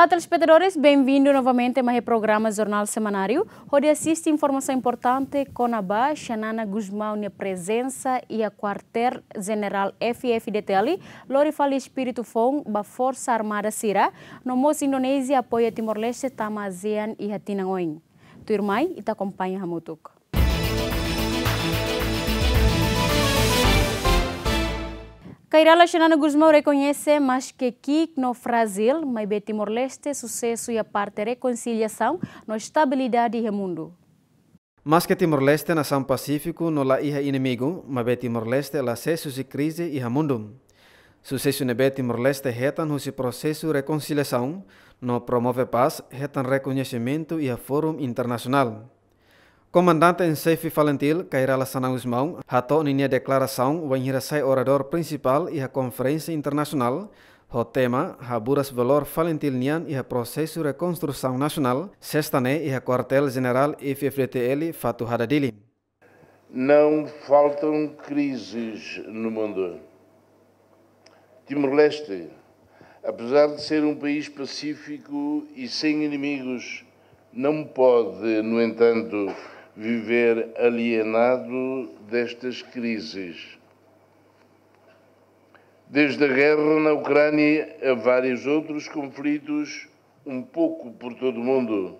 Olá, telespectadores, bem-vindos novamente a mais programa Jornal Semanário, onde assiste informação importante com a Baixa, Nana Guzmão, na presença e a quartel-general FFDTL, Lori Fali Espírito Fong, da Força Armada Sira, no Moço Indonésia apoia Timor-Leste, Tamazian e Hatinangoin. Tu irmã e te acompanha Hamutuk. Cairala Xanana Guzmão reconhece mais que aqui no Brasil, mas Timor-Leste, sucesso e a parte reconciliação, na estabilidade e mundo. Mas que Timor-Leste, nação Pacífico, no la iha inimigo, mas Timor-Leste, la sucesso e crise e mundo. Sucesso bem Timor-Leste retan o processo de reconciliação, no promove paz, retan reconhecimento e a fórum internacional. Comandante em chefe Valentil, Kairala Sanausmão, hato ninia declaração o sai orador principal e a conferência internacional, o tema Haburas Valor Valentil Nian e a processo de reconstrução nacional, sextane e a quartel-general FFDTL Fatu Hadadili. Não faltam crises no mundo. Timor-Leste, apesar de ser um país pacífico e sem inimigos, não pode, no entanto, viver alienado destas crises. Desde a guerra na Ucrânia a vários outros conflitos, um pouco por todo o mundo,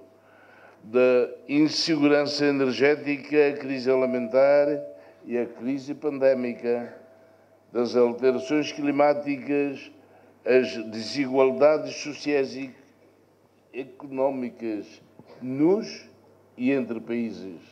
da insegurança energética, a crise alimentar e a crise pandémica, das alterações climáticas, as desigualdades sociais e económicas nos e entre países.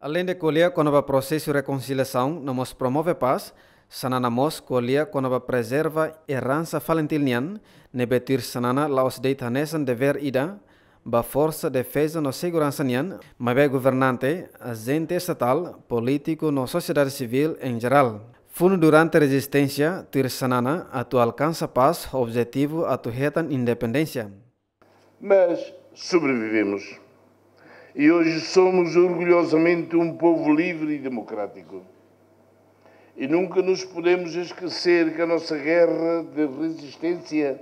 Além de colher quando o processo de reconciliação, nos promove paz, sanana mos colher quando o preserva herança falentilian, nebetir sanana laos deita nesan dever ida, ba força defesa no segurança nian, mas governante, agente estatal, político no sociedade civil em geral. Fundo durante a resistência, tir sanana, atu alcança paz, objetivo atu retan independência. Mas sobrevivemos e hoje somos orgulhosamente um povo livre e democrático. E nunca nos podemos esquecer que a nossa guerra de resistência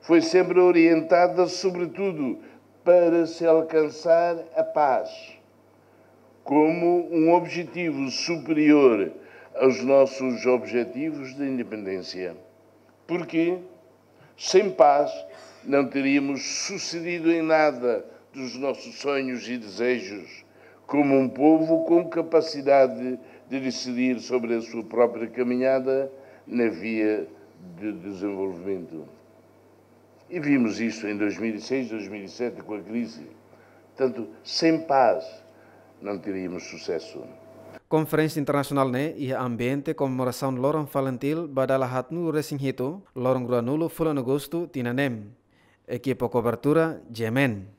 foi sempre orientada, sobretudo, para se alcançar a paz, como um objetivo superior aos nossos objetivos de independência. Porque sem paz não teríamos sucedido em nada dos nossos sonhos e desejos, como um povo com capacidade de decidir sobre a sua própria caminhada na via de desenvolvimento. E vimos isso em 2006, 2007, com a crise. Portanto, sem paz não teríamos sucesso. Conferência Internacional né e ambiente comemoração Lorong Valentil badala hatnu resinghito Lorong Granulo Fulan Agosto Tinanem. Equipa cobertura Jemen.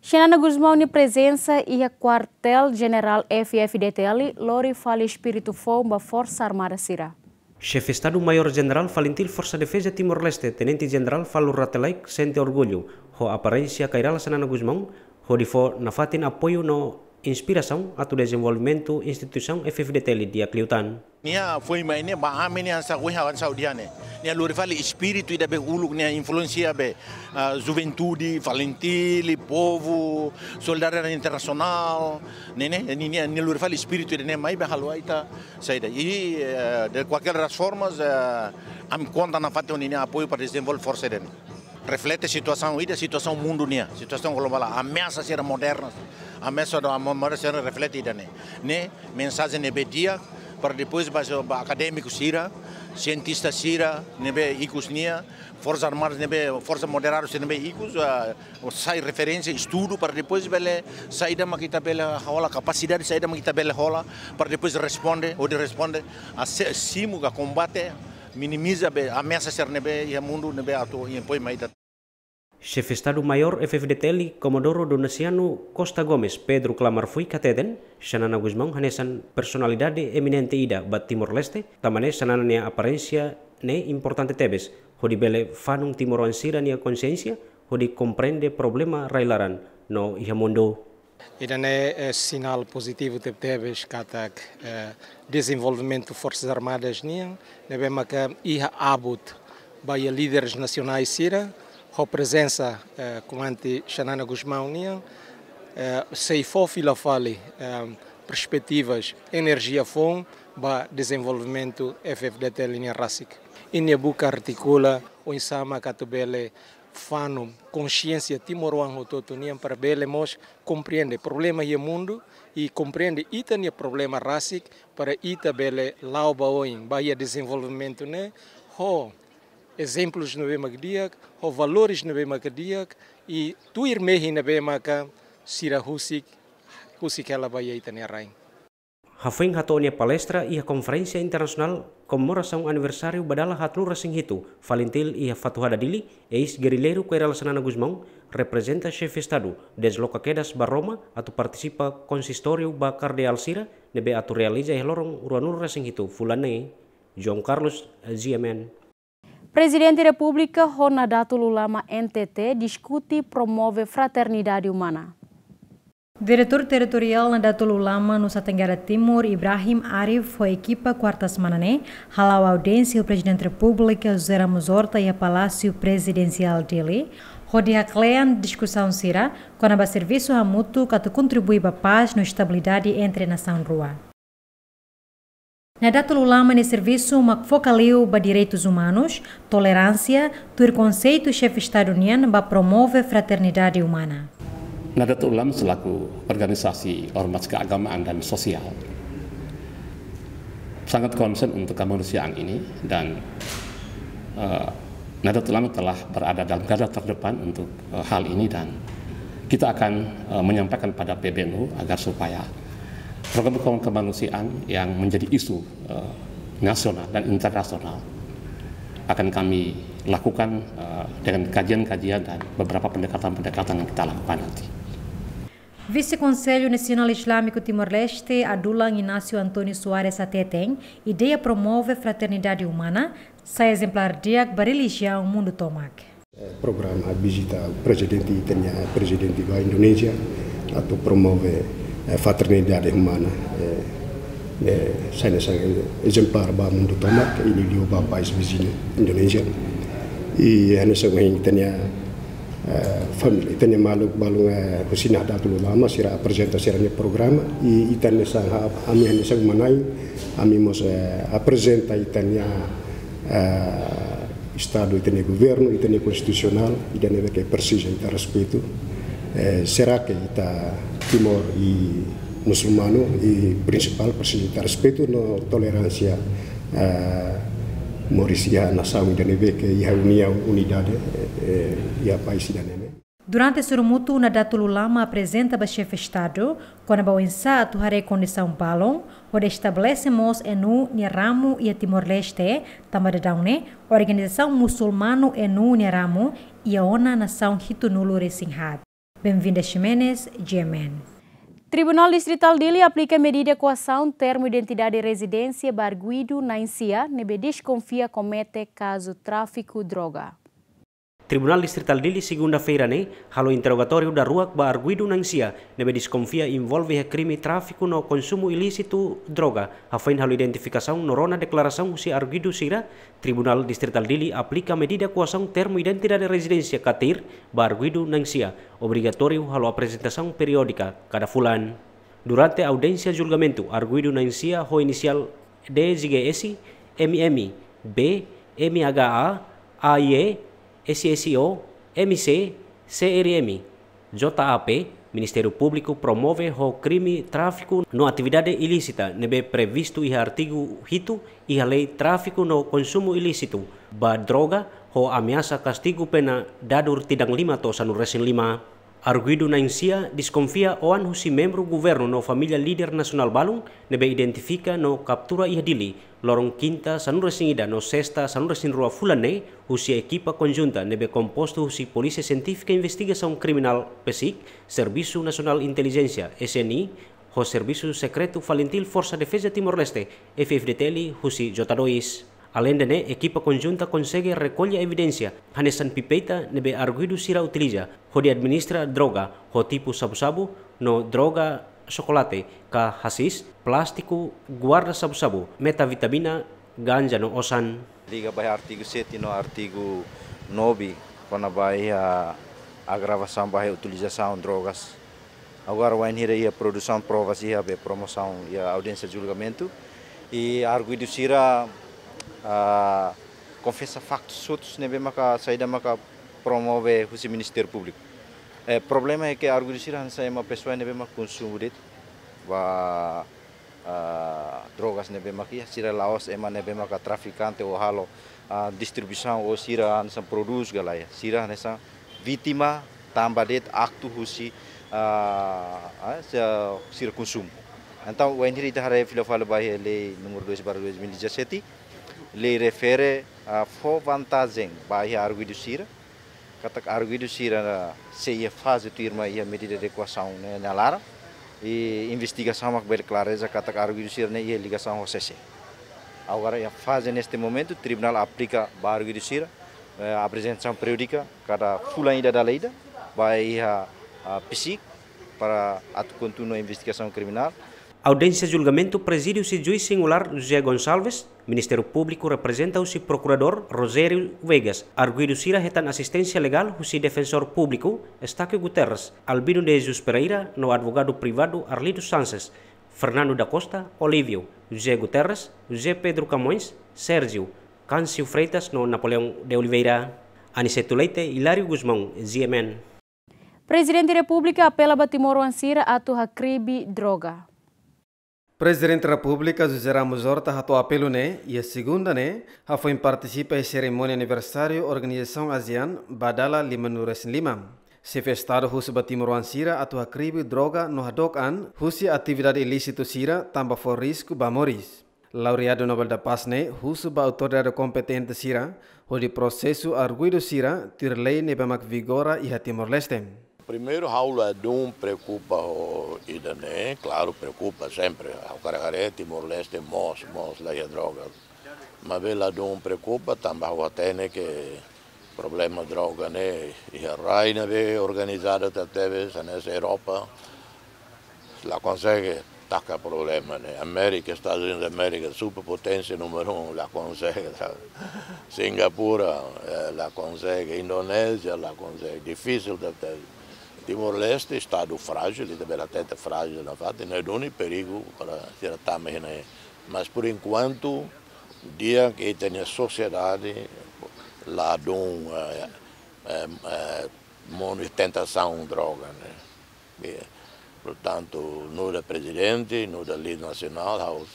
Xanana Guzmão de presença e a quartel-general FFDTL, Lori Fale Espírito Fomba, Força Armada Sira. Chefe Estado-Maior-General Falintil Força Defesa Timor-Leste, Tenente-General Falo Ratelaik, sente orgulho, ho aparência Cairala Xanana Guzmão, ho difo na fatin apoio no inspiração a tu desenvolvimento instituição FFDTL dia Cliutan. Nia foi mais ne ba ame ne ansa kuha wan saudiane. Nia lori espírito e da be uluk nia influencia be juventude, valentile, povo, solidariedade internacional, ne ne nia nia espírito de ne mai be halwa ita saída. E de qualquer das formas am conta na fato nia apoio para desenvolver força dele. Reflete a situação e a situação mundo nia, situação global, ameaças ser modernas a mesa da memória refletida né né mensagem ne dia para depois base acadêmico sira cientista sira nebe icus nia força armada nebe força moderada nebe icus sai referência estudo para depois bele saída makita bele rola capacidade saída makita bele rola para depois responde ou de responde a simu ga combate minimiza be ameaça ser nebe ia mundo nebe ato ia poi maita. Chefe Estado Maior FFDTL Comodoro Donasiano Costa Gomes Pedro Clamarfui Cateden Xanana Guzmán hanesan personalidade eminente ida bat Timor-Leste tamane xanana nia aparência ne importante tebes hodi bele fanung Timor-Ansira nia consciência hodi comprende problema railaran no ia mundo Ne é sinal positivo te tebes katak eh, desenvolvimento forças armadas nia, ne bema ka iha abut by líderes nacionais sira, a presença uh, comandante Xanana Guzmão nian uh, ceifou fila fale perspectivas energia fom ba desenvolvimento FFDT linha RASIC. Inia buka articula o insama katubele fano consciência timoruan hototo nian para bele mos compreende problema e mundo e compreende ita nia problema RASIC para ita bele lauba oin ba desenvolvimento ne ho exemplos no bema dia, ho valores no bema dia e tu ir mehi na bema ka sira husik husik ela ba ita nia rain. Hafeng hatonia palestra ia konferensia internasional comemoração anniversary badalahat no rasing hitu valentil ia fatuada dili, ex-guerrilheiro Queiral Sanana gusmong representa chef Estado, desloca kedas ba Roma, atu partisipa konsistorio ba Carde Alcira, nebe atu realiza e lorong uranul rasing hitu fulane, John Carlos Ziemen. Presiden Republik Honadatul Ulama NTT diskuti promove fraternidade humana. Diretor Territorial Nadatul Ulama Nusa Tenggara Timur Ibrahim Arif foi equipa quarta semana né, halau audiência o Presidente da República José Ramos Horta e a Palácio Presidencial dele, onde aclean discussão será quando a serviço a mútuo que contribui para a paz e estabilidade entre a nação rua. Nadatul Ulama ne serviço uma focaliu para direitos humanos, tolerância, ter conceito chefe estaduniano para promover fraternidade humana. Nadatul Ulama selaku organisasi ormas keagamaan dan sosial sangat concern untuk kemanusiaan ini dan uh, Nadatul Ulama telah berada dalam garda terdepan untuk uh, hal ini dan kita akan uh, menyampaikan pada PBNU agar supaya program-program kemanusiaan yang menjadi isu uh, nasional dan internasional akan kami lakukan uh, dengan kajian-kajian dan beberapa pendekatan-pendekatan yang kita lakukan nanti. Vice-Conselho Nacional Islâmico Timor-Leste, Adulang Inácio Antônio Soares Ateteng, ideia promove fraternidade humana, sai exemplar dia para religião mundo tomac. Programa visita presidente Itania, presidente da Indonésia, atau promove fraternidade humana. Saya sangat exemplar ba mundo tomac, ini dia ba país vizinho Indonésia. E hanya sangat Itania família. Itanya malu balu kusina da tu lama sira apresentação do programa e itanya sang ami hanya sang manai ami mos apresenta itanya estado itanya governo itanya constitucional itanya que precisa ita respeito será que ita timor e muçulmano e principal precisa ita respeito no tolerância Mauricia nação que ia unir unidade e a país da neve. Durante o surmuto, na data Lulama apresenta o chefe Estado, quando a Boensa atuará condição balão, onde estabelecemos ENU, Niramo e Timor-Leste, também organização muçulmano ENU, Niramo e a ONA Nação Hitunulo Resinhat. Bem-vinda, Ximenes, GMN. Tribunal Distrital Dili aplica medida coação termo identidade residência barguido na Insia, nebe desconfia comete caso tráfico droga. Tribunal Distrital Dili segunda-feira né, halo interrogatório da rua ba arguido na Insia, nebe desconfia envolve crime tráfico no consumo ilícito droga. Hafain halo identificação norona declaração si arguido sira, Tribunal Distrital Dili aplica medida coação termo identidade e residência katir ba arguido na Insia, obrigatório halo apresentação periódica cada fulan. Durante a audiência julgamento, arguido na Insia ho inicial DGS, MM, B, MHA, AIE, SSO, MC, CRM, JAP, Ministério Público promove o crime tráfico no atividade ilícita, nebe previsto em artigo 8 e a lei tráfico no consumo ilícito, ba droga, ho ameaça castigo pena dadur tidang lima to sanu resin lima. Arguido na insia desconfia oan husi membro governo no família líder nacional balung nebe identifica no captura ihdili lorong quinta sanura singida no sexta sanura sinrua fulane husi equipa conjunta nebe composto husi polícia científica investigação criminal PSIC Serviço Nacional Inteligência SNI ho Serviço Secreto Falentil Força Defesa Timor-Leste FFDTL husi J2 Além de né, equipa conjunta consegue recolher. Hanesan pipeita nebe arguido sira utiliza, hodi administra droga, ho tipo sabu-sabu, no droga chocolate, ka hasis, plástico, guarda sabu-sabu, metavitamina, ganja no osan. Liga by artigo 7 no artigo 9 quando vai a agravação vai a utilização de drogas. Agora vai ir a produção provas e a promoção e a audiência de julgamento. E a arguido sira a confessa factos outros nebe maka saída maka promove o Ministério Público. Eh, problema é ke a Argudisira é uma pessoa que wa ah, drogas nebe makia sira laos ema nebe maka trafikante o halo distribusan o sira ansa produs galaya sira nessa vítima tambadet acto husi uh, ah, uh, ah, sira consumo. Então o enri ta hare filo falo bahe le número 2 barra jaseti e le refere a fo vantazeng bahe argudisira kata arguido sira se ia fase tu irma ia medida de equação né, na lara, e investigação mak bel clareza kata arguido sira né ia ligação ao CC. Agora, a fase neste momento, o tribunal aplica a arguido sira, a apresentação periódica cada fulano da lei, vai a, a psic para a investigação criminal. Audiência de julgamento presídio se juiz singular José Gonçalves, Ministério Público representa o procurador Rosério Vegas, arguido sira retan assistência legal o defensor público Estáquio Guterres, Albino de Jesus Pereira, no advogado privado Arlido Sanches, Fernando da Costa, Olívio, José Guterres, José Pedro Camões, Sérgio, Câncio Freitas, no Napoleão de Oliveira, Aniceto Leite, Hilário Guzmão, ZMN. Presidente da República apela a Timor Ansira atu hakribi droga. Presidente da República José Ramos Horta hato apelo ne e a segunda ne ha foi participa em cerimônia aniversário Organização ASEAN Badala Lima Nures Lima. Se festado husu Timor Ansira atu hakribi droga no hadok an. Husi atividade ilícito sira tamba for risco ba moris. Laureado Nobel da Paz ne husu ba autoridade competente sira. O processo arguido sira. Tir lei ne bamak vigora e Timor Leste. Primeiro, Raul Adum preocupa o Idané, claro, preocupa sempre. O Caracaré, Timor-Leste, Mos, Mos, lá é droga. Mas o Adum preocupa também o Atene, que problema droga, né? E a Raina vê organizada até vezes nessa Europa, lá consegue taca problema, né? América, Estados Unidos da América, superpotência número um, lá consegue, sabe? Singapura, lá consegue, Indonésia, lá consegue, difícil até Timor-Leste, Estado frágil, até frágil, na verdade, não é um perigo para tratar mais, né? Mas, por enquanto, dia que tem a sociedade lá de um é, é, é, tentação droga, né? E, portanto, no da presidente, no da líder nacional,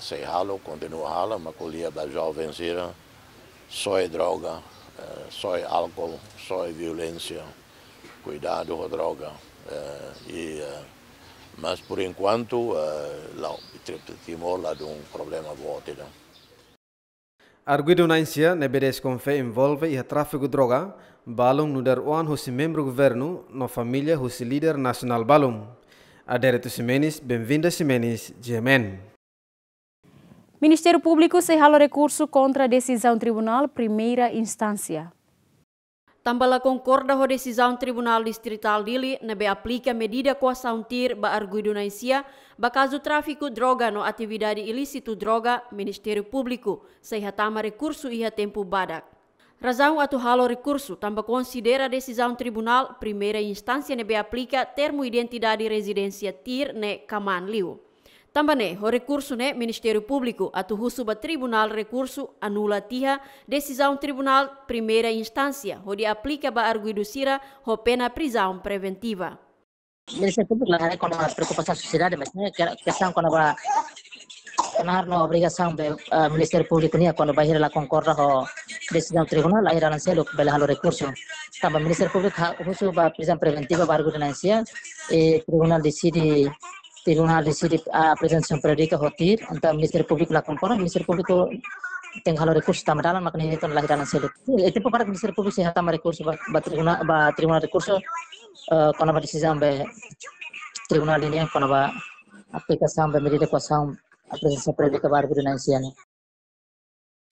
se ralo, continua ralo, mas colhia da jovem só é droga, só é álcool, só é violência cuidado com a droga. Uh, e, uh, mas por enquanto, uh, lá, Timor lá de um problema forte. Né? Arguido na nebedes com fé envolve e tráfico de droga, balum no dar oan husi membro governo, no família husi líder nacional balum. Adérito Simenes, bem-vinda Simenes, GMN. Ministério Público se rala recurso contra a decisão tribunal primeira instância. Tambala concorda com a decisão Tribunal Distrital dele na be aplica medida coação tir ba arguido isia ba caso tráfico droga no atividade ilícito droga Ministério Público se hatama recurso ia tempo badak. Razão atu halo recurso tamba considera a decisão tribunal primeira instância ne be aplica termo identidade residência tir ne kaman liu. Também o recurso né Ministério Público atu husuba Tribunal recurso anula tiha decisão Tribunal primeira instância onde aplica ba arguido sira ho pena prisão preventiva. Ministério Público lá com a preocupação da sociedade, mas né questão quando vai Karena no obrigação do uh, Ministério Público nia quando vai lá concorda com decisão tribunal lá irá selo bela halo recurso. Também Ministério Público husu ba prisão preventiva ba arguido e tribunal decide tribunal di Siri a uh, pretensión periódica hotir anta ministerio público la Menteri Publik itu tenga los tamat dalam makna ini ton lahiran selip itu tiempo para ministerio público sehat tamar recurso ba, ba tribunal ba uh, tribunal recurso uh, kona sampai decisión ini yang karena kona ba aplikasi sampai medida kuasa presença periódica ba arbitro na ensiane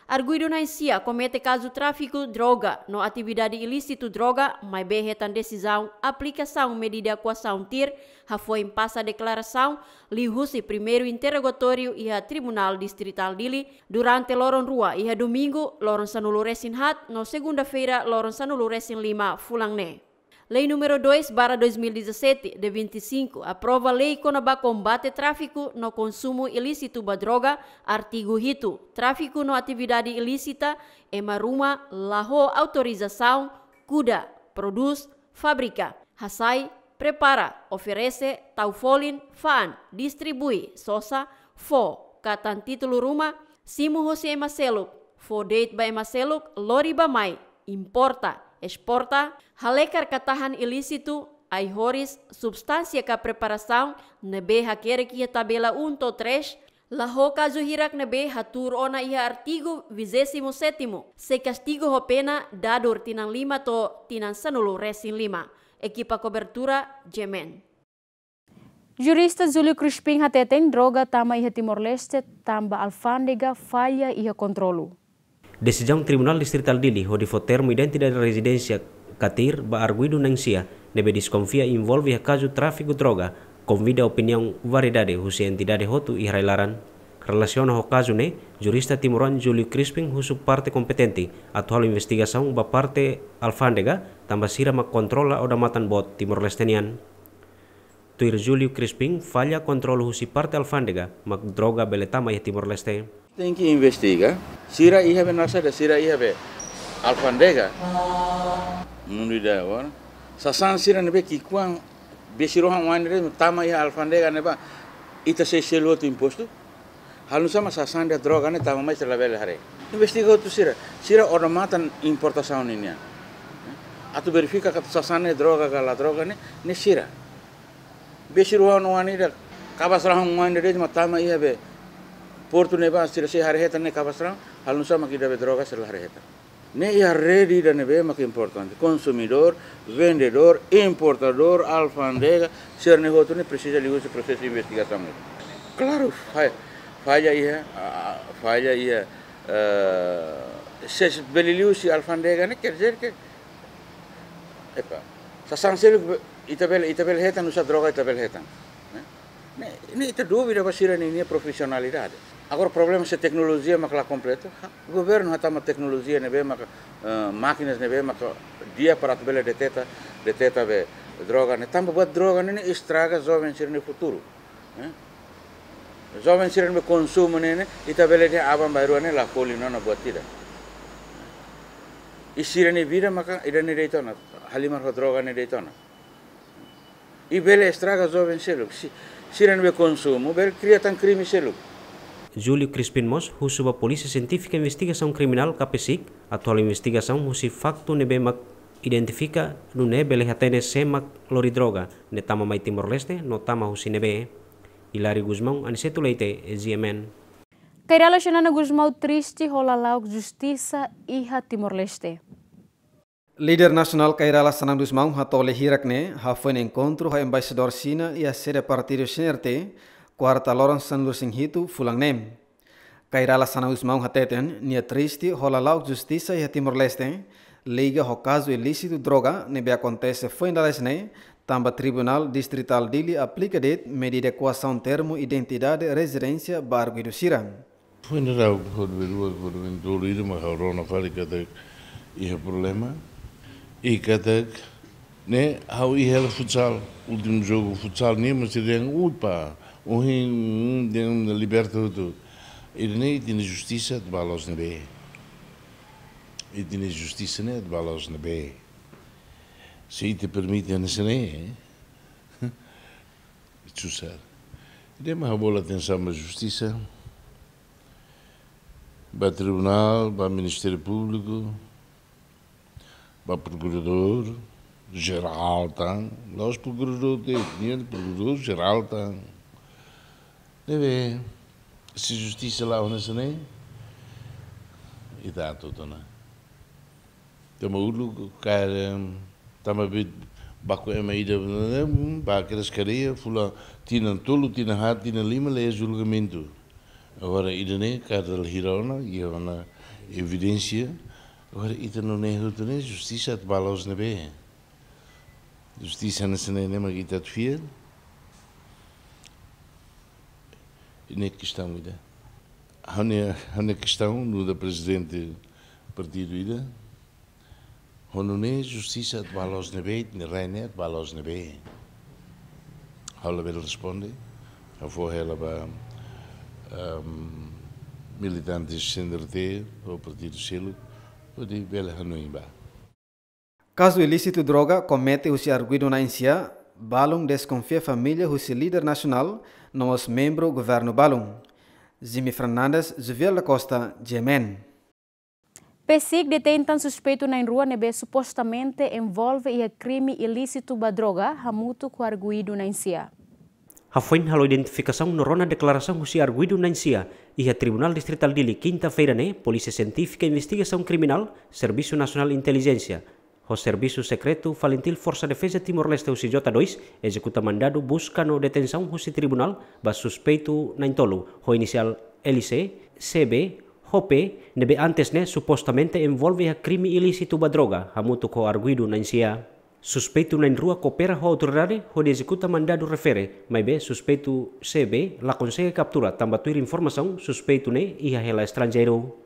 Arguido na Isia comete caso tráfico droga. No atividade ilícito droga, mas bem retan decisão aplicação medida coação TIR, já foi passa declaração, li husi primeiro interrogatório e a Tribunal Distrital dili durante loron rua. E a domingo loron sanulu resin hat, no segunda-feira loron sanulu resin lima fulangne. Lei número 2 barra 2017 de 25 aprova lei conaba combate tráfico no consumo ilícito de droga, artigo hito, tráfico no atividade ilícita, emaruma, laho autorização, cuda, produz, fabrica, hasai, prepara, oferece, taufolin, fan, distribui, sosa, fo, katan título ruma, simu hosi emaseluk, fo date ba emaseluk, lori ba mai, importa, exporta, halekar katahan ilícito, ai horis, substância ka preparação, nebe hakere kia tabela 1 to 3, Laho caso hirak nebe hatur ona iha artigo 27 se castigo ho pena dadur tinang lima to tinang sanulu resin lima. Equipa cobertura Jemen. Jurista Zulio Crispim hateten droga tama iha Timor-Leste tamba alfândega falha iha controlo. Decisão Tribunal Distrital Dili ho di termo identidade residência Katir ba arguido sia nebe desconfia envolve a caso tráfico droga convida opinião variedade husi entidade hotu e railaran relaciona ne jurista timoran Julio Crispin husu parte competente atual investigação ba parte alfândega tambah sira ma controla o damatan bot Timor Lestenian. Tuir Julio Crispin falha controle husi parte alfândega mak droga beletama ya Timor Leste tem que investigar sira iha be nasada sira iha be alfândega não lida agora sasan sira nebe kikuang besirohan wanire tama iha alfândega neba ita se selo outro imposto halu sama sasan dia droga ne tama mais label hare. Investiga tu sira sira ornamatan importação ninya atu verifica que sasan ne droga gala droga ne ne sira. Besirohan wanire kabasrahan wanire ma tama iha be portu ne ba sira se hare heta ne kabasrahan halu sama kida be droga sira hare heta ne ia da ne be mak importante consumidor vendedor importador alfandega ser ne hotu ne precisa ligo se processo de investigação claro fai falha ia falha ia se beliliu si alfandega ne quer dizer que epa sa sansel itabel itabel heta nusa droga itabel heta ne ne ita dúvida basira ne ne profissionalidade Agora o problema é a tecnologia mas lá completa. O governo já tem uma tecnologia, né, bem, uh, máquinas, né, bem, dia para que deteta, deteta be, droga, né, também boa droga, né, estraga jovens no futuro. Né? Jovens no consumo, né, e também né, aban bairro, né, lá colhe não na boa tira. E se ele vira, maka, ele não deita na, halimar com droga não deita na. E bele estraga jovens se ele, não consumo, bele cria tão crime se. Júlio Crispin Mos, husuba Polícia Científica Investigação Criminal KPSIC, atual investigação husi faktu nebe mak identifica no nebe lehatene semak lori droga ne tama mai Timor Leste no tama husi nebe. Hilari Guzmão, Aniceto Leite, GMN. Kairala Xanana Guzmão triste rola justiça iha Timor Leste. Líder nacional Kairala Sanang Guzmão hatole hirakne ha foi no encontro ha embaixador China e a sede partido CNRT quarta loran san hitu fulang nem. Kairala sana usmão hateten, nia triste rola lau justiça e Timor Leste, liga ho caso ilícito droga, nebe acontece foi na lesne, tamba Tribunal Distrital dili aplica det medida coação termo identidade residência bargo do Sira. Foi na rau por verua por ventura mas a rona fala que até ia problema e que até né how ia futsal último jogo futsal nem mas pá um um de um liberta tudo. Ele nem tem justiça de balos na B e. Tem justiça né de balos na B se te permite a nesse né isso ser ele mais bola atenção à justiça. Para tribunal para ministério público para procurador geral tá? Lá os procuradores tem procurador geral tá Deve se justiça lá onde se nem e dá tudo, né? Tama ulu cara tama bit baku ema ida ba aquelas careia fula tina tolo tina hat tina lima le julgamento agora ida ne cara hirona e ona evidência, agora ita não é outra justiça de balos na B. Justiça na cena nem mais ita de fiel. Nem questão ida. Há questão no da presidente partido ida. Honone justiça de balos na B, ne reine de balos na B. Ela responde. A foi ela para um, militantes CNRT, o Partido Chile, o de Bela Hanoimba. Caso ilícito droga comete o se arguido na Insia, Balum desconfia família o líder nacional, não os membro governo Balum. Zimi Fernandes, Zuviel da Costa, Jemen. PSIC detenta suspeito na rua nebe supostamente envolve e crime ilícito ba droga hamuto com arguido na Insia. Hafoin halo identificação no rona declaração husi arguido na Insia e a Tribunal Distrital Dili quinta-feira ne Polícia Científica e Investigação Criminal, Serviço Nacional de Inteligência, o Serviço Secreto Valentil Força Defesa Timor-Leste UCJ2 executa mandado busca no detenção husi tribunal ba suspeito na intolo, o inicial LC, CB, HOP, nebe antes ne supostamente envolve a crime ilícito ba droga, hamuto ko arguido na Insia. Suspeito na rua coopera ho autoridade ho executa mandado refere, mas be suspeito CB la consegue captura tambatuir informação suspeito ne ia hela estrangeiro.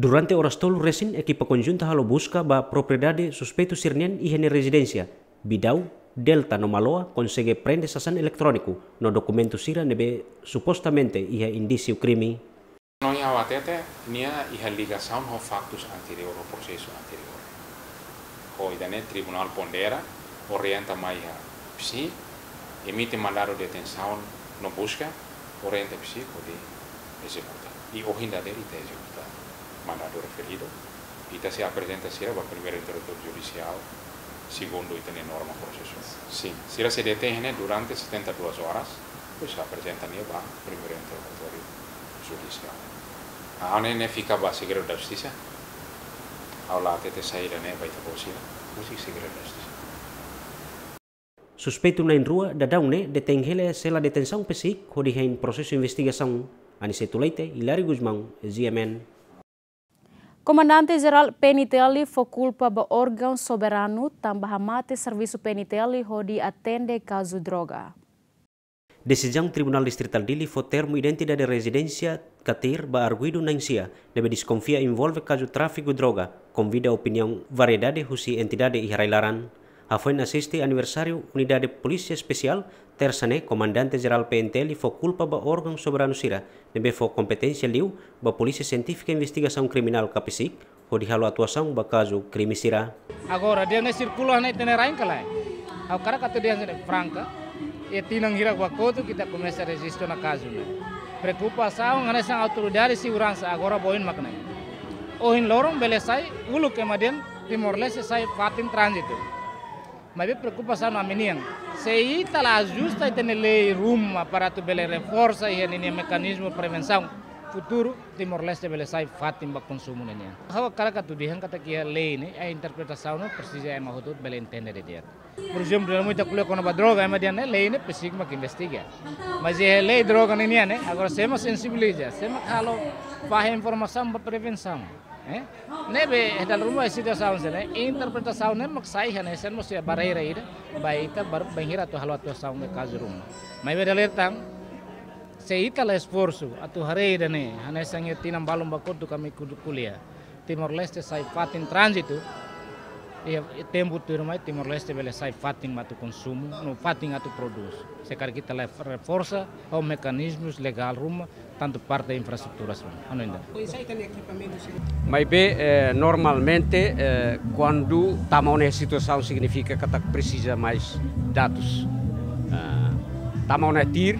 Durante horas tolo resin equipa conjunta halo busca ba propriedade suspeito sirnian e ne residência. Bidau Delta no Maloa consegue prende sasan eletrônico no documento sira nebe supostamente ia indício crime. Não ia até nia ia ligação ao factos anterior, ao processo anterior. Hoidane Tribunal pondera, orienta mais a psi, emite mandado de detenção no busca, orienta psi de executar. E o ainda dele mandado referido. E se apresenta se para o primeiro interrogatório judicial, segundo o tem norma processo. Sim, se se detém durante 72 horas, pois apresenta para o primeiro interrogatório judicial. A ANN fica para segredo da justiça, aula tete saída né vai ter possível musik segredo da justiça Suspeito na rua da daune detém hele sela detenção pesik ho dihain processo investigação Aniceto Leite, Hilário Guzmão, GMN. Comandante-Geral Penitelli foi culpa do órgão soberano tambah mate serviço Penitelli di atende caso droga. Decisão Tribunal Distrital Dili foi termo identidade de residência Katir ba arguido na Insia, deve desconfia envolve caso tráfico droga, convida a variedade husi entidade e railaran. Afoin assiste aniversário Unidade Polícia Especial, tersane Comandante Geral PNTL foi culpa ba órgão soberano sira, deve foi competência liu ba Polícia Científica e Investigação Criminal KPSIC, o de halo atuação ba caso crime sira. Agora, dia ne circula ne tenerain kalai. Ao cara kata dia franca, e tinang hira wakotu kita começa a na caso né preocupação ngana sang autoridade segurança agora boin maknai ohin lorong belesai ulu kemudian Timor Leste sai fatin trânsito mas preocupação na menina se ita la ajusta e tem lei ruma para tu bele reforça e nem mecanismo de prevenção futuro Timor-Leste bele sai fatim ba consumo nenya. Hawa kala ka tudihan kata kia lei ni a interpretação no precisa é mahutut bele entender dia. Por exemplo, não muita colher com a droga, mas dia né lei ne precisa que investiga. Mas é lei droga nem né, agora se ma sensibiliza, se ma halo faz informação para prevenção. Eh? Nebe dal rumah situação né interpretação né mak sai né sen mo se barreira ida baita bar bangira tu halo atuação no caso rumah. Mas be dalertang seita la esforço atu hareira ne hane sange tinam balum bakot do kami kuliah Timor Leste sai fatin trânsito e tempo tu rumai Timor Leste bele sai fatin matu consumo no fatin atu produz se cara kita la reforça o mecanismos legal ruma tanto parte da infraestrutura ainda mas be eh, normalmente eh, quando estamos nessa situação significa que precisa mais dados. Estamos uh, na TIR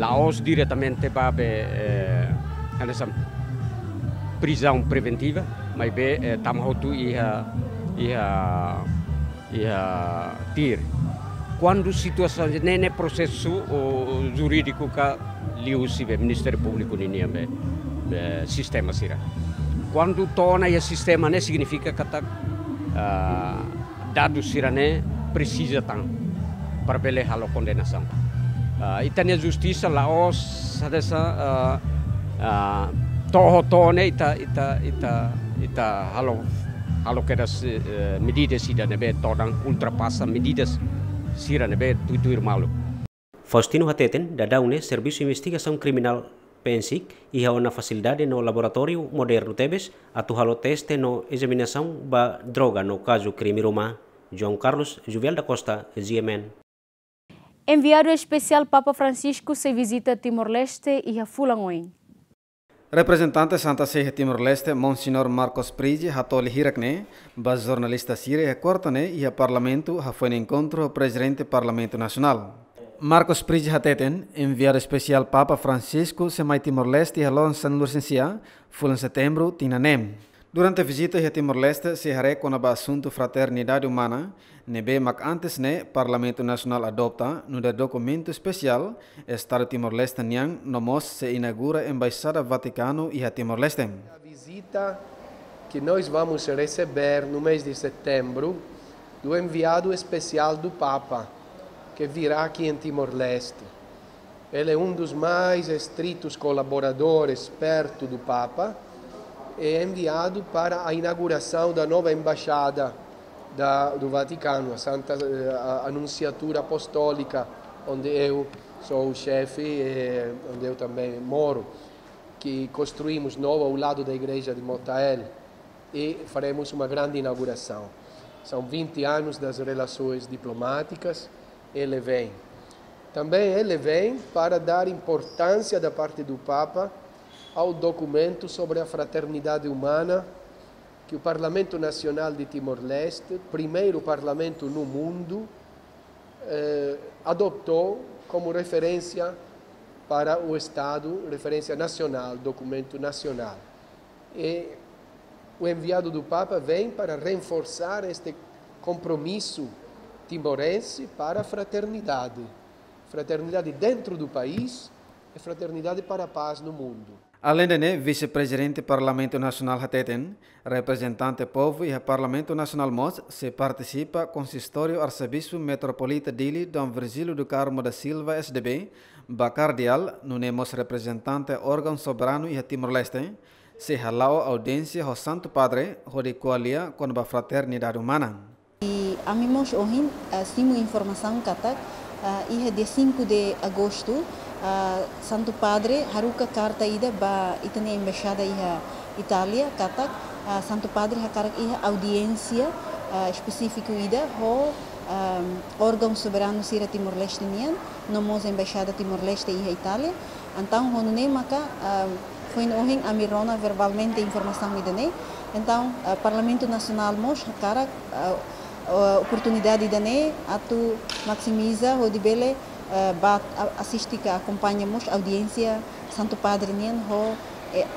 Laos diretamente para eh, essa prisão preventiva, mas be eh, tamhotu ia ia ia tir. Quando situação nene processo o jurídico ka liusi be Ministério Público ni be, be sistema sira. Quando torna o sistema ne significa uh, dados sira ne precisa tan para bele halo condenação. Uh, itania justiça Laos uh, toho tone ita ita ita ita halo halo kedas uh, medidas ida nebe todang ultrapassa medidas sira nebe tuituir malu. Faustino Hateten, dadaune Serviço Investigação Criminal PENSIC, iha ona facilidade no laboratório moderno Tebes, atu halo teste no examinação ba droga no caso crime Roma. João Carlos Juvel da Costa, GMN. Enviado especial Papa Francisco se visita Timor-Leste e a Fulangoin. Representante Santa Sé Timor-Leste, Monsignor Marcos Prigi, hatoli hirakne, bas jornalista Síria, cortane e a Parlamento, ha foi encontro o Presidente Parlamento Nacional. Marcos Prigi Hateten, enviado especial Papa Francisco, se mai Timor-Leste a San Lucencia, fulan setembro, tinanem. Durante a visita a Timor-Leste, se haré com o assunto fraternidade humana, nebe mak antes ne Parlamento Nacional adopta no documento especial Estado Timor-Leste Niang nomos se inaugura Embaixada Vaticano e a Timor-Leste. A visita que nós vamos receber no mês de setembro do enviado especial do Papa, que virá aqui em Timor-Leste. Ele é um dos mais estritos colaboradores perto do Papa é enviado para a inauguração da nova embaixada da, do Vaticano, a Santa a Anunciatura Apostólica, onde eu sou o chefe e onde eu também moro, que construímos novo ao lado da igreja de Motael e faremos uma grande inauguração. São 20 anos das relações diplomáticas, ele vem. Também ele vem para dar importância da parte do Papa ao documento sobre a fraternidade humana que o Parlamento Nacional de Timor-Leste, primeiro parlamento no mundo, eh, adoptou como referência para o Estado, referência nacional, documento nacional. E o enviado do Papa vem para reforçar este compromisso timorense para a fraternidade. Fraternidade dentro do país e fraternidade para a paz no mundo. Além de né, vice-presidente do Parlamento Nacional Hateten, representante povo e Parlamento Nacional Mos, se participa consistório arcebispo metropolita Dili Dom Virgílio do Carmo da Silva SDB, Bacardial, no nemos representante órgão soberano e Timor-Leste, se halao audiência ao Santo Padre, onde coalia com a fraternidade humana. E a mimos ohin, uh, informação katak, uh, ia dia 5 de agosto, uh, Santo Padre haruka carta ida ba itane embaixada iha Itália katak uh, Santo Padre hakarak iha audiência específico ida ho órgão soberano sira Timor-Leste nian nomos embaixada Timor-Leste iha Itália. Então ho ne maka um, foi no ohin amirona verbalmente informação ida ne então Parlamento Nacional mos oportunidade ida ne atu maximiza ho dibele uh, bat assiste que acompanhamos audiência Santo Padre nian ho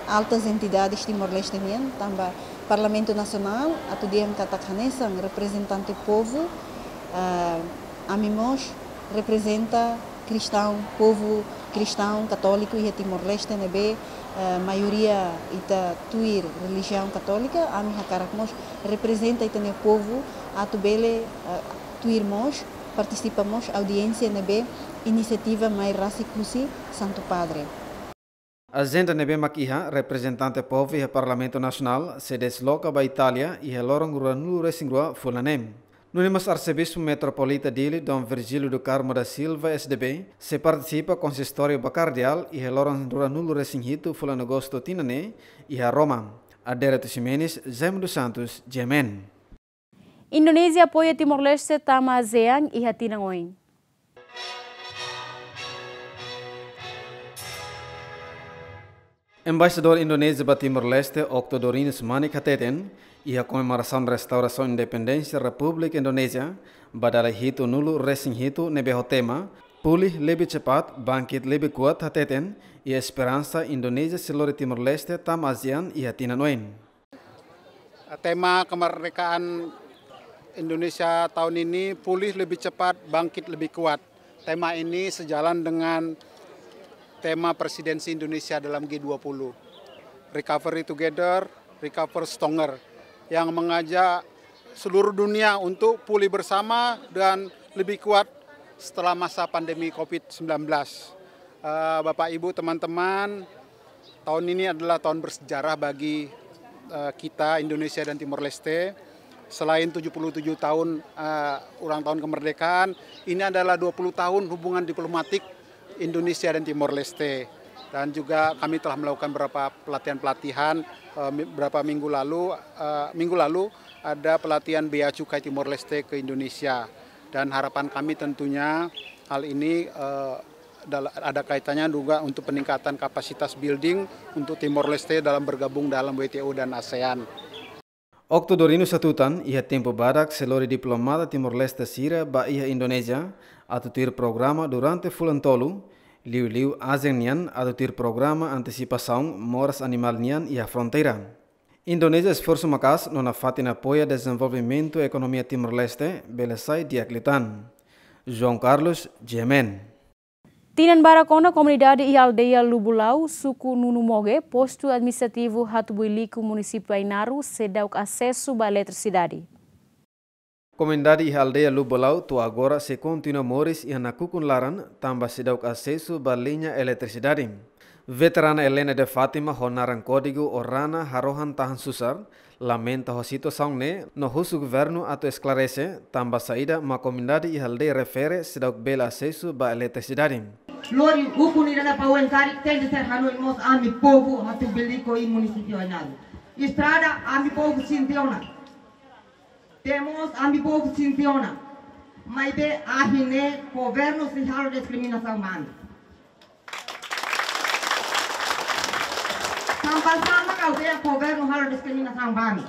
altas entidades Timor-Leste nian também Parlamento Nacional atu dia katakhanesan representante povo uh, amimos representa cristão povo cristão católico e Timor-Leste nebe uh, maioria ita tuir religião católica ami hakarakmos representa ita povo atu bele uh, tuirmos participamos audiência nebe iniciativa mais Raciclusi Santo Padre. Agenda nebe makiha, representante povo e Parlamento Nacional, se desloca para Itália e relorong ruanu resingrua fulanem. No Nimas Arcebispo Metropolita dele, Dom Virgílio do Carmo da Silva, SDB, se participa consistório bacardial e relorong ruanu resinghito fulano gosto tinane e a Roma. Aderato Ximenes, Zem dos Santos, Gemen. Indonesia apoia Timor-Leste tama ASEAN e hatinangoin. Embaixador Indonésia para Timor-Leste, Octodorinos Manik Hateten, e a comemoração da restauração da independência da República Indonésia, badala hito nulu racing hito nebe tema, pulih lebih cepat, bangkit lebih kuat Hateten, e a esperança Indonésia seluruh Timor-Leste tam ASEAN e hatinangoin. Tema kemerdekaan Indonesia tahun ini pulih lebih cepat, bangkit lebih kuat. Tema ini sejalan dengan tema presidensi Indonesia dalam G20. Recovery Together, Recover Stronger yang mengajak seluruh dunia untuk pulih bersama dan lebih kuat setelah masa pandemi COVID-19. Uh, Bapak Ibu, teman-teman, tahun ini adalah tahun bersejarah bagi uh, kita Indonesia dan Timor Leste. Selain 77 tahun uh, ulang tahun kemerdekaan, ini adalah 20 tahun hubungan diplomatik Indonesia dan Timor Leste. Dan juga kami telah melakukan beberapa pelatihan-pelatihan uh, beberapa minggu lalu. Uh, minggu lalu ada pelatihan Bea Cukai Timor Leste ke Indonesia. Dan harapan kami tentunya hal ini uh, ada kaitannya juga untuk peningkatan kapasitas building untuk Timor Leste dalam bergabung dalam WTO dan ASEAN. Okto Dorino Satutan, ia tempo badak selori diplomata Timor Leste Sira ba ia Indonesia, atau tir programa durante fulantolu, liu liu azenian atau tir programa antecipação moras animal nian ia fronteira. Indonesia esforço macas nona fatina apoia desenvolvimento economia Timor-Leste, belesai diaklitan. João Carlos Gemen. Tinan Baracona, comunidade e aldeia Lubulau, suku Nunumoge, posto administrativo Hatubuilico, município Ainaru, cedeu acesso à eletricidade. Comunidade e aldeia Lubulau, tu agora se continua mores e anacukun laran, tamba cedeu acesso à linha eletricidade. Veterana Helena de Fátima, honaran código orana harohan tahan susar, lamenta a situação ne no russo governo ato esclarece tamba saída ma comunidade e refere dá bela acesso à eletricidade. Lori huku ni dana pawen kari tende ser hanuen mos ami povu hatu beliko i municipio e añado. Estrada ami povu sintiona. Temos ami povu sintiona. Maibe ahine governo se jalo discriminação mami. Sambalsama kaubea governo jalo discriminação mami.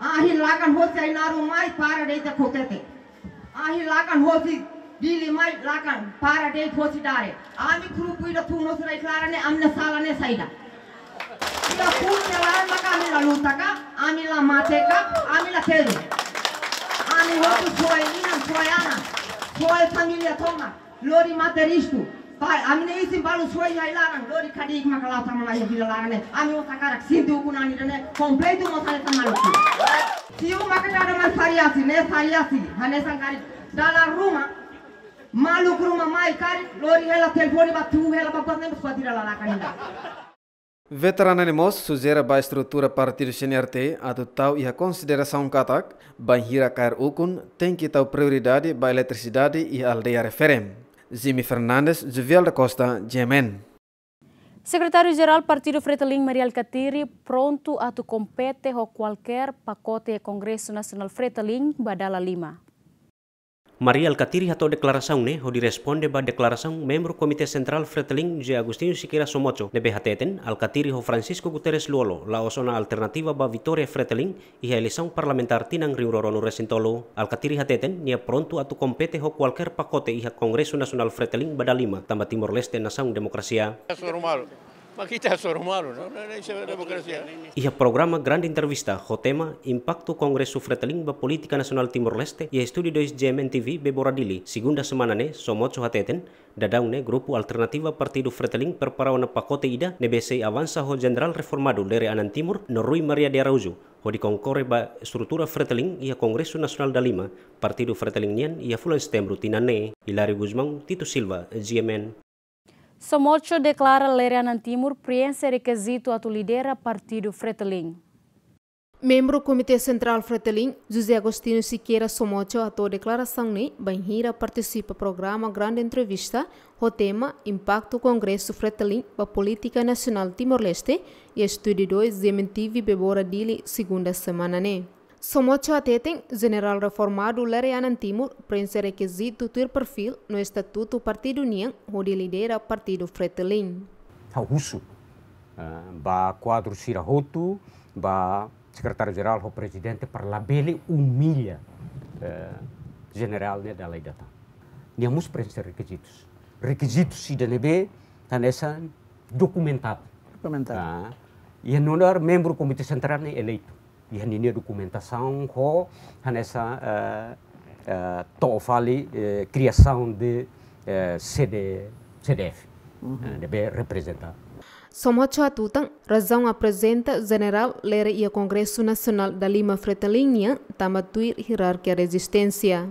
Ahi lakan hosi ainaru mais para deita kotete. Ahi lakan hosi Dili mal lakan para dei khosi dare. Ami kru pui da tu mosra iklara ne amna sala ne saida. Ila pun jalan maka ami la luta ka, ami la mate ka, ami la teru. Ami hotu foi inam foi ana, foi familia toma, lori materistu. Pai, ami ne isim balu suai ya laran, lori kadik maka la tamala ya laran larane. Ami otakarak sindu kunani dane, kompletu mosale tamalu. Siu maka kada man sariasi, ne sariasi, hane sangkari. Dalam rumah malu ke rumah mai kari, lori hela telefoni batu hela bapak nem suatu tidak lalakan indah. Veterana Nemos sugere ba estrutura partido CNRT atau tau ia consideração katak ba hira kair ukun tem que tau prioridade ba eletricidade e aldeia referem. Jimmy Fernandes, Juvial da Costa, Jemen. Secretário-Geral Partido Fretilin Maria Alcatiri pronto a tu compete com qualquer pacote Congresso Nacional Fretilin Badala Lima. Maria Alcatiri atau declaração ne ho diresponde ba declaração membro Komite Central Fretilin de Agostinho Siqueira Somocho ne behateten Alcatiri ho Francisco Guterres Luolo la osona alternativa ba Vitória Fretilin e a parlamentar tinang Rio Rorono Recintolo Alcatiri hateten nia pronto atu compete ho qualquer pacote e a Congresso Nacional Fretilin badalima tamba Timor Leste Mas kita Ma chi te romano, no? Non democrazia. Ia program Grande Intervista, Hotema, Impacto Congresso Fretalimba Politika Nasional Timur Leste, ia Studio dois GMN TV Beboradili, segunda semana ne, somocho hateten, grupu ne Grupo Alternativa Partido Fretaling perparawana pakote ida, nebese avansa ho General Reformado dere Anan Timur, Norui Maria de Araujo, ho dikongkore ba struktura Fretaling ia Congresso Nasional Dalima, Partido Fretaling nian ia fulan stem ne, Hilary Guzmán, Tito Silva, GMN. Somocho declara Lerianan Timur preenche requisito a lidera partido Fretilin. Membro do Comitê Central Fretilin, José Agostinho Siqueira Somocho, a tua declaração ne, Banhira participa programa Grande Entrevista, o tema Impacto Congresso Fretilin para Política Nacional Timor-Leste e Estúdio 2 Zementivi Bebora Dili, segunda semana ne. Somocho ateten general reformado Larianan Timur preenche requisito ter perfil no Estatuto Partido União, onde lidera Partido Fretilin. Russo, ba quadro Sira Roto, ba secretário-geral o presidente para labele humilha general né da lei da TAM. Nós preenche requisitos. Requisitos DNB tá nessa documentado. Documentado. E não é membro do Comitê Central eleito e ini documentação ho nessa uh, uh, to uh, criação de uh, CD, CDF uhum. uh, deve representar Somocho Atutang, razão apresenta General Lera e o Congresso Nacional da Lima Fretalinha, tamatuir hierarquia resistência.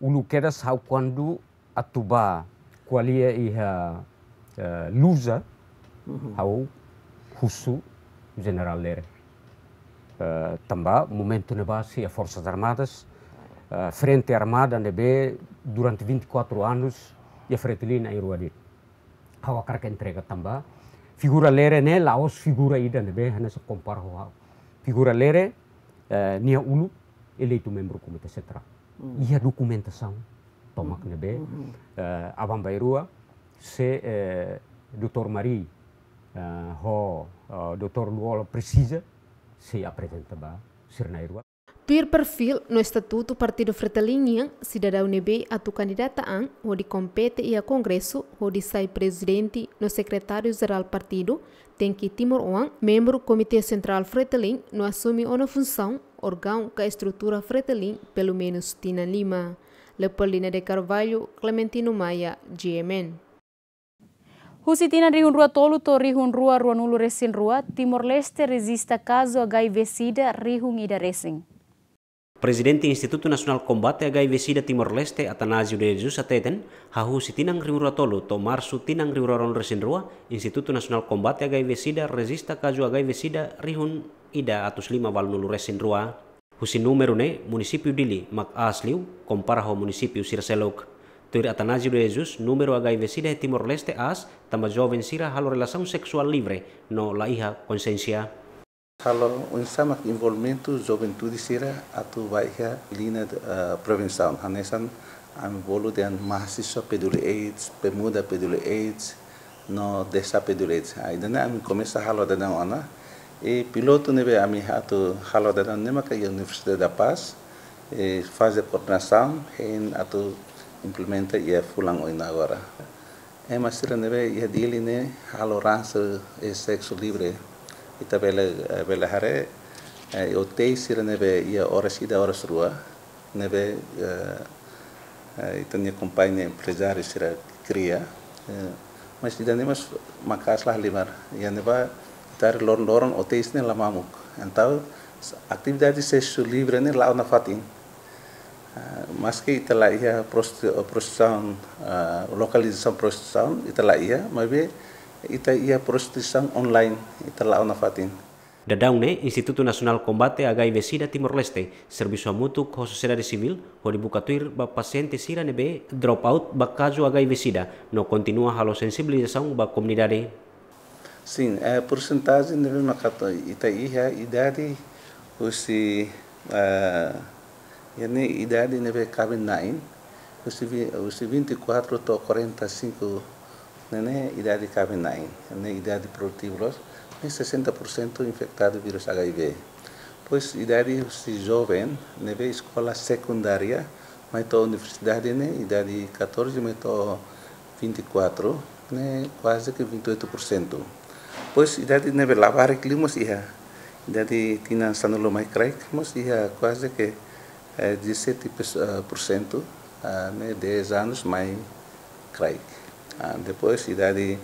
O lugar sao quando atuba qualia e a lusa, ao Husu General Lere. Uh, também momento na base as Forças Armadas, uh, Frente Armada nebe durante 24 anos e a Fretilina em Ruadit. Hawa karka entrega também. Figura Lere ne laos figura ida nebe hana se compara. Figura Lere uh, nia ulu eleito membro do Comitê Central. Documentação tomak mm. nebe mm -hmm. uh, abang bairua se uh, Dr. Marie uh, ho uh, Dr. Luola precisa se apresenta ba Sirnairua. Pir perfil no Estatuto Partido Fretelinha, cidadão nebe atu candidataan o de compete e a Congresso o de sai presidente no secretário-geral partido tem que Timor Oan, membro Comitê Central Fretelin, no assume uma função, órgão que a estrutura Fretelin, pelo menos Tina Lima. Leopoldina de Carvalho, Clementino Maia, GMN. Husitina rihunrua tolu to rihunrua ruanulu resin rua, Timor Leste resista caso agai vesida rihun ida resin. Presiden Institut Nasional Combate Agai Vesida Timor Leste Atanasio de Jesus ateten, hahu sitinang rihunrua tolu to marsu tinang rihunrua ruanulu resin rua, Instituto Nasional Combate agai vesida resista kazu agai vesida rihun ida atus lima walnulu resin rua. Husi numero ne dili mak asliu komparaho munisipiu sirseluk. Tuir Atanasio de Jesus, número HIV SIDA de Timor-Leste as, tama jovem sira halo relação sexual livre, no la iha consciência. Halo unsama envolvimento juventude sira atu baiha lina uh, prevenção. Hanesan am bolo de an mahasiswa peduli AIDS, pemuda peduli AIDS, no desa peduli AIDS. Aidana am começa halo da não ana. E piloto nebe ami atu halo da não nema ka atu implementa ia fulang oina agora. É mas tira neve ia dili ne halo rança e sexo livre. Ita bela bela hare o te sira neve ia horas ida horas rua neve ita ne companhia empresário sira cria. Mas ida ne mas makas lah limar. Ia neva tar lor loron o te isne lamamuk. Então atividade sexo livre ne lá na fatin. Ah, maski itala ia prostitution localism prostitution ah, itala ia mabe ita ia prostitution online itala ona fatin Dadang ne Instituto Nasional Combate a HIV Sida Timor Leste, serviço a mutu co sociedade civil, onde bucatuir ba paciente sira nebe dropout ba caso HIV Sida, no kontinua halo sensibilização ba comunidade. Sin, eh, a porcentagem nebe makato ita ia idade usi uh, eh, Yani idade neve cabe nain, os 24 to 45 nene idade cabe nain, ne idade produtiva, e 60% infectado vírus HIV. Pois idade se jovem, neve escola secundária, mas to universidade ne idade 14, mas to 24, né, quase que 28%. Pois idade neve lavar climas ia, idade tinha sanulo mais crack, mas ia quase que é 17%, ah, né, 10 anos mais craig. Ah, depois, idade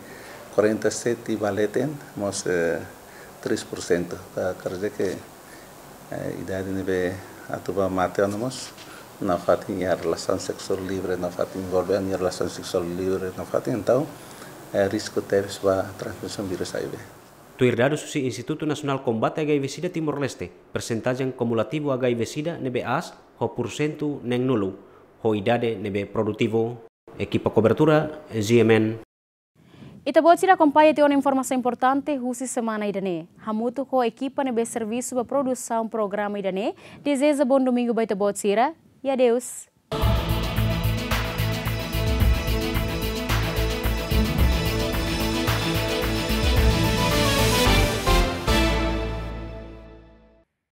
47 valeten, mas eh, 3%. Ah, quer dizer que a eh, idade nebe atuba maternamos na fatin a relação sexual livre, na fatin envolver a relação sexual livre, na fatin então, é risco teve para transmissão vírus HIV. Tuirdado susi Instituto Nasional Combate HIV-Sida Timor-Leste, percentage cumulativo HIV-Sida nebe as, ho porcento neng nulu, ho idade nebe produtivo, equipa cobertura, GMN. Ita bot sira acompanha te uma informação importante husi semana idane. Hamutu ko equipa nebe serviço para produção programa idane. Deseja bom domingo baita bot sira. E adeus.